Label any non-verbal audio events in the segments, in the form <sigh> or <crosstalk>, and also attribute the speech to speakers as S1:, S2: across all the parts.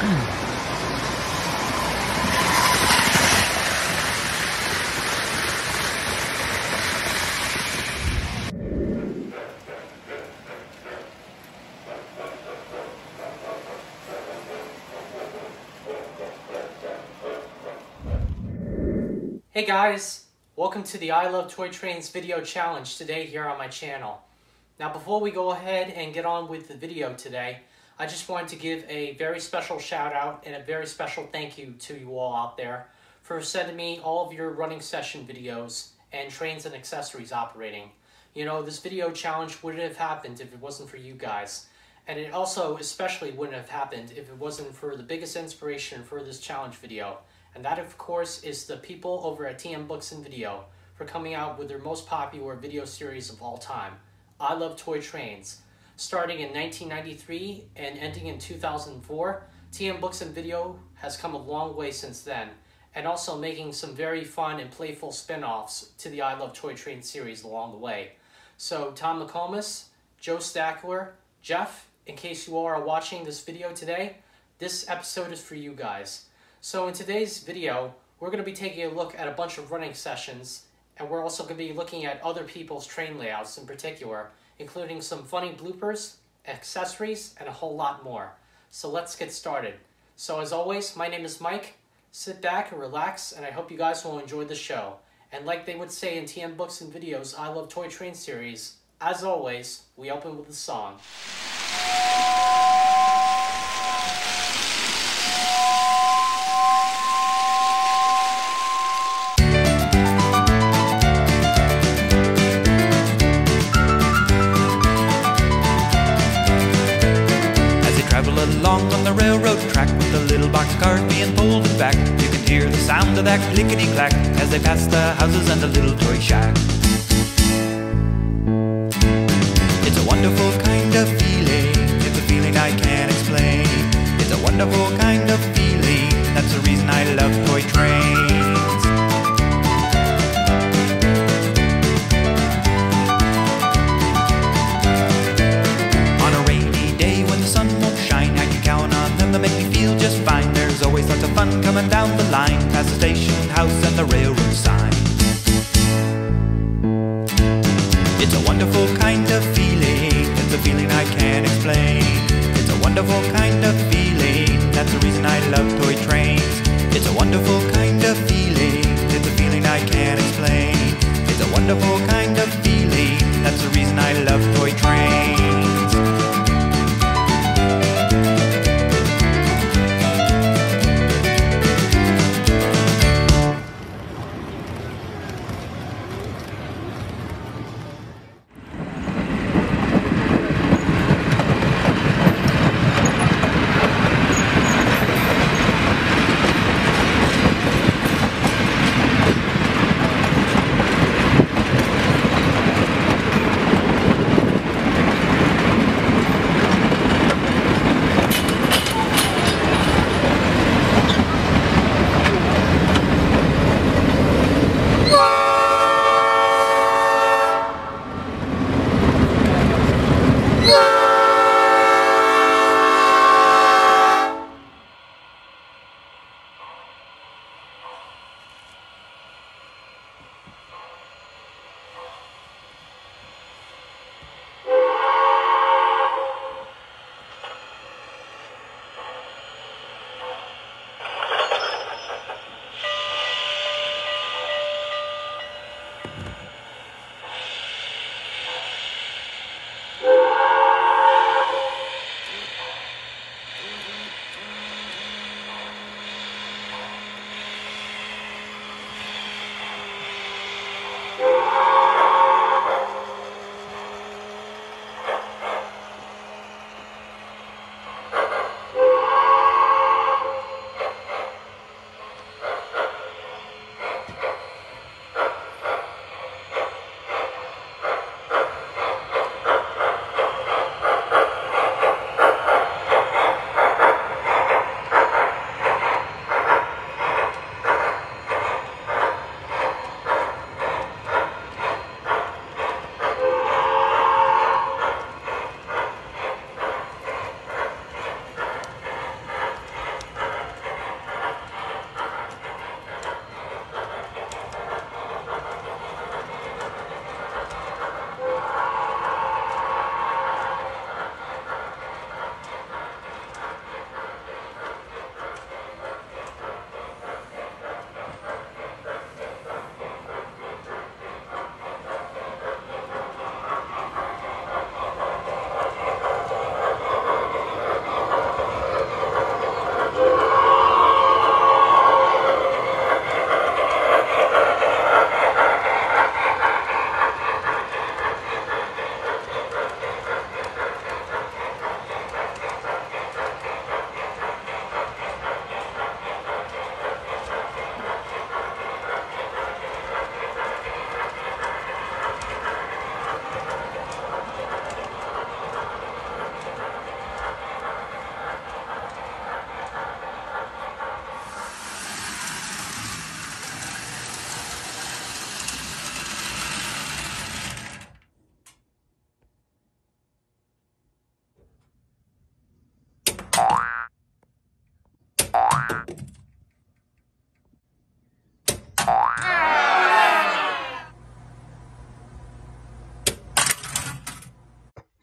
S1: Hey guys, welcome to the I Love Toy Trains video challenge today here on my channel. Now before we go ahead and get on with the video today, I just wanted to give a very special shout out and a very special thank you to you all out there for sending me all of your running session videos and trains and accessories operating. You know, this video challenge wouldn't have happened if it wasn't for you guys. And it also especially wouldn't have happened if it wasn't for the biggest inspiration for this challenge video, and that of course is the people over at TM Books and Video for coming out with their most popular video series of all time, I Love Toy Trains. Starting in 1993 and ending in 2004, TM Books and Video has come a long way since then, and also making some very fun and playful spin-offs to the I Love Toy Train series along the way. So Tom McComas, Joe Stackler, Jeff, in case you all are watching this video today, this episode is for you guys. So in today's video, we're going to be taking a look at a bunch of running sessions, and we're also going to be looking at other people's train layouts in particular, including some funny bloopers, accessories, and a whole lot more. So let's get started. So as always, my name is Mike. Sit back and relax, and I hope you guys will enjoy the show. And like they would say in TM Books and Videos I Love Toy Train series, as always, we open with a song.
S2: Of that clickety clack as they pass the houses and the little toy shack. It's a wonderful kind of feeling, it's a feeling I can't explain. It's a wonderful kind of feeling, that's the reason I love toy trains.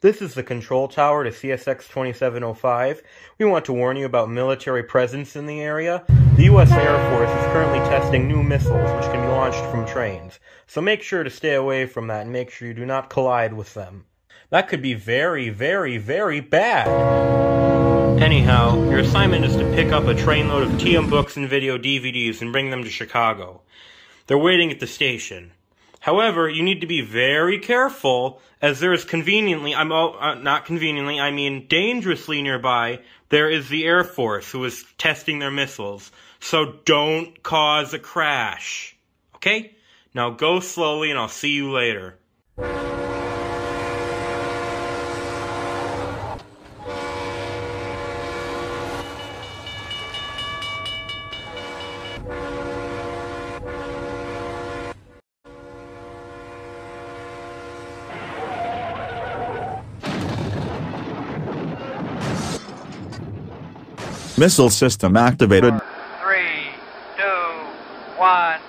S3: This is the control tower to CSX 2705. We want to warn you about military presence in the area. The U.S. Air Force is currently testing new missiles which can be launched from trains. So make sure to stay away from that and make sure you do not collide with them. That could be very, very, very bad. Anyhow, your assignment is to pick up a trainload of TM books and video DVDs and bring them to Chicago. They're waiting at the station. However, you need to be very careful as there is conveniently, I'm uh, not conveniently, I mean dangerously nearby, there is the Air Force who is testing their missiles. So don't cause a crash. Okay? Now go slowly and I'll see you later.
S4: Missile system activated.
S5: Three, two, one.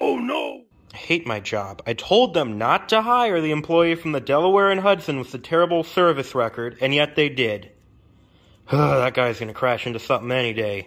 S3: Oh no! I hate my job. I told them not to hire the employee from the Delaware and Hudson with the terrible service record, and yet they did. <sighs> that guy's gonna crash into something any day.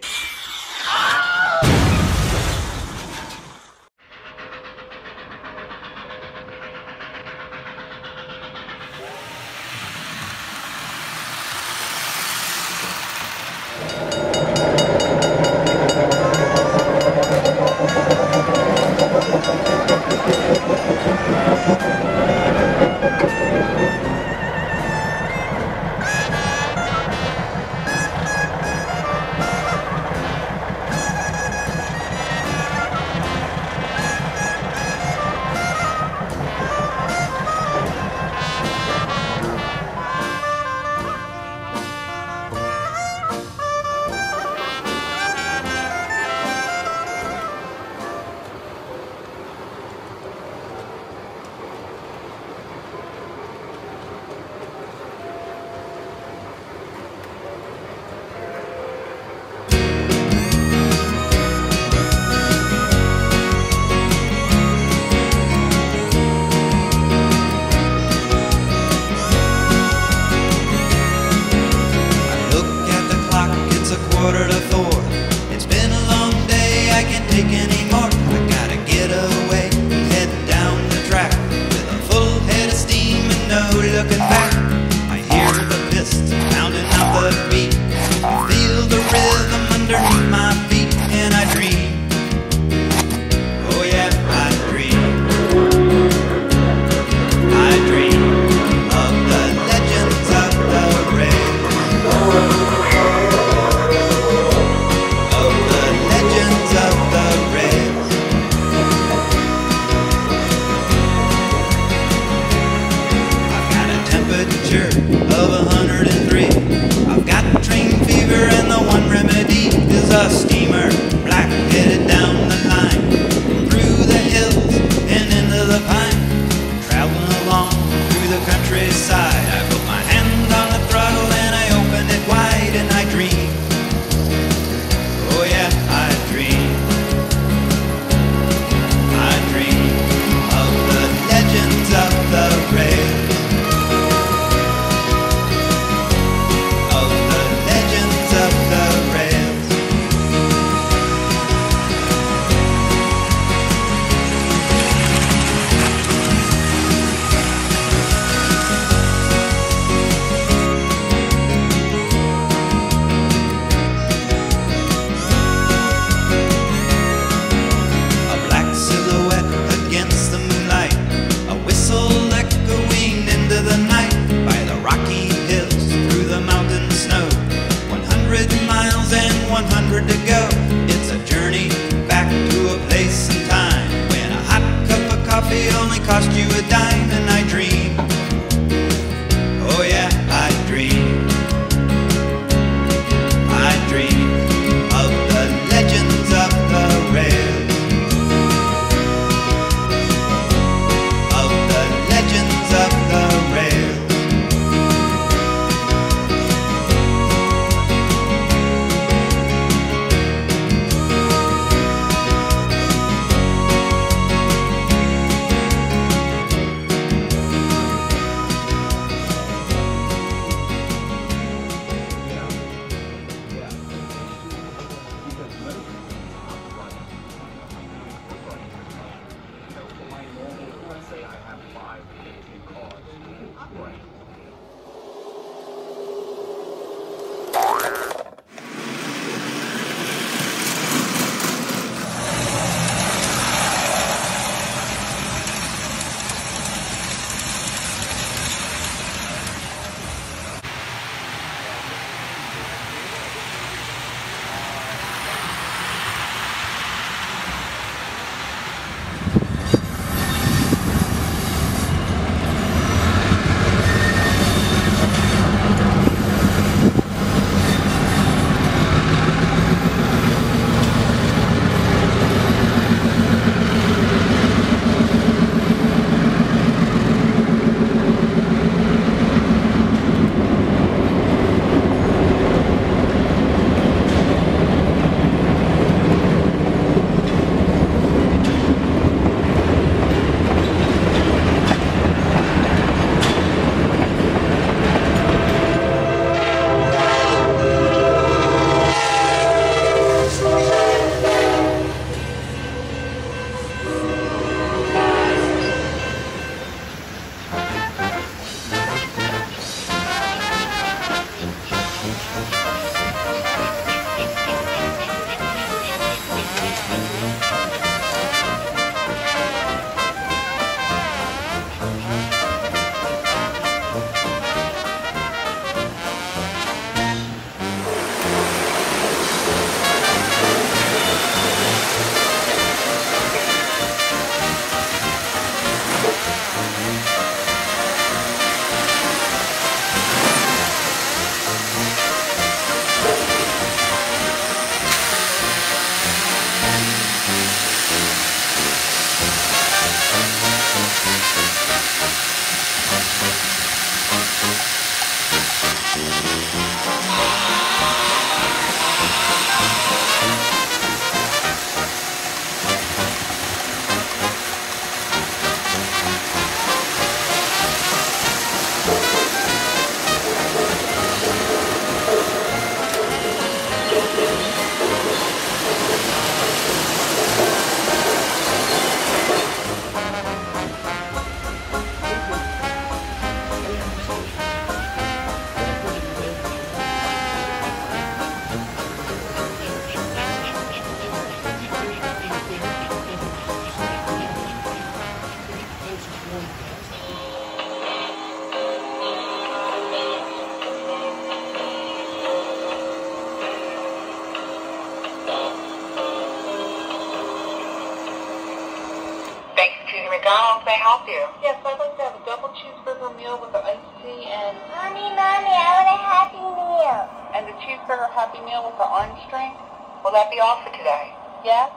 S6: With the orange drink? Will that be all for today? Yes.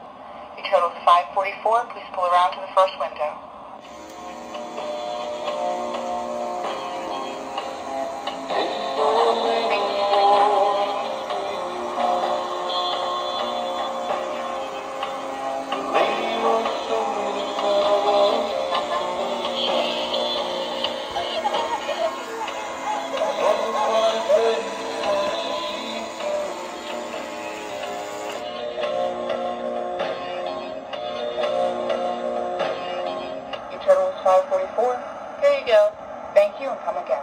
S6: Your total is 544. Please pull around to the first window. Come again.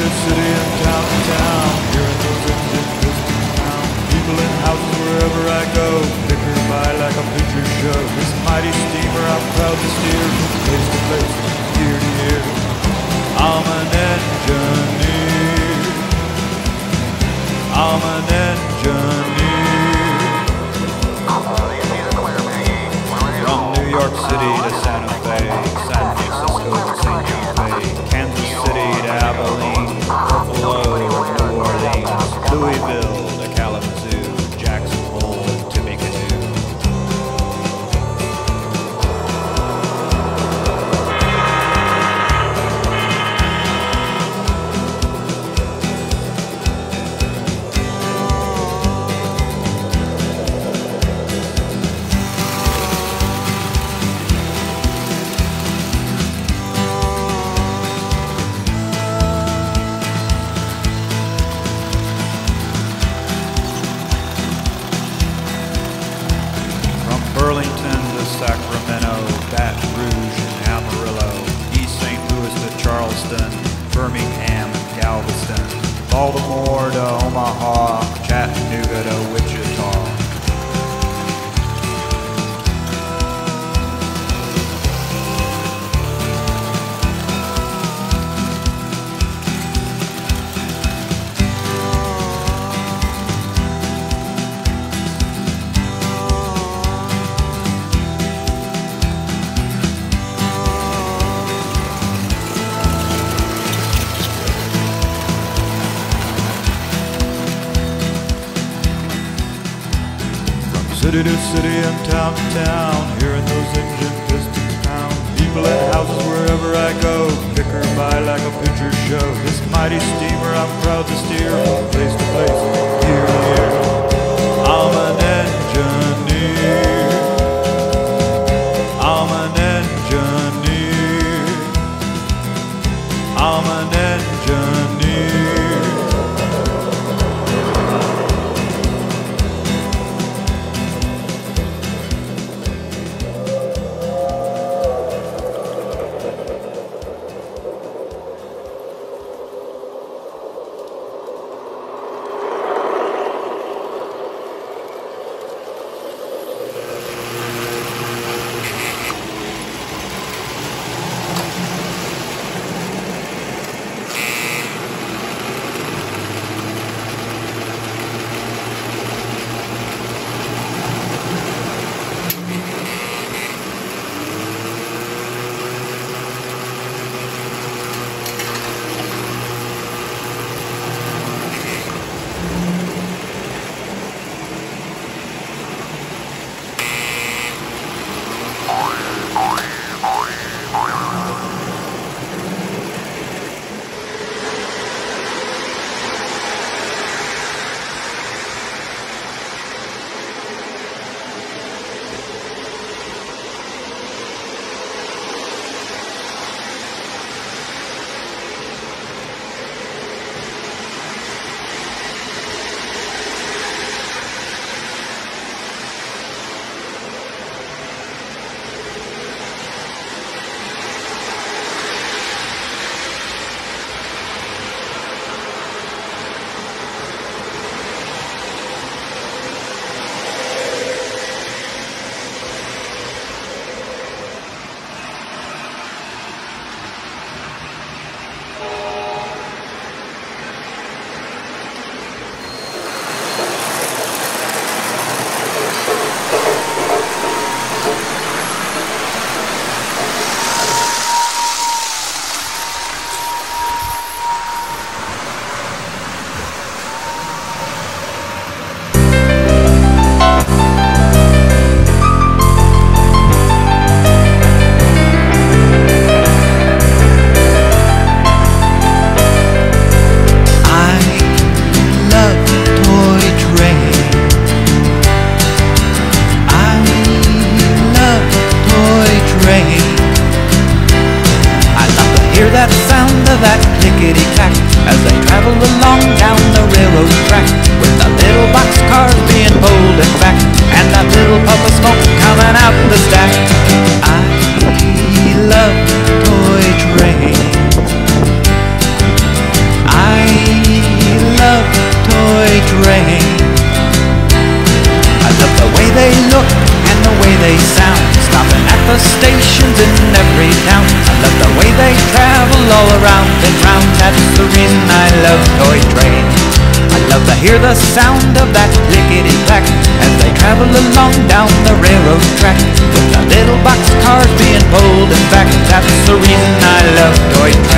S7: City city and town to town, hearing those engines distant sound. People in houses wherever I go, bicker by like a picture show. This mighty steamer I'm proud to steer from place to place, year to year. I'm an engineer. I'm an engineer. From New York City to Santa Fe, San Francisco to St. Tropez, Kansas City to Abilene, Louisville City and town to town, hearing those engine pistons pound. People in houses wherever I go, bicker by like a picture show. This mighty steamer I'm proud to steer from place to place,
S2: the sound of that lickety clack as they travel along down the railroad track with the little box cars being pulled in fact, That's the reason I love toy trains.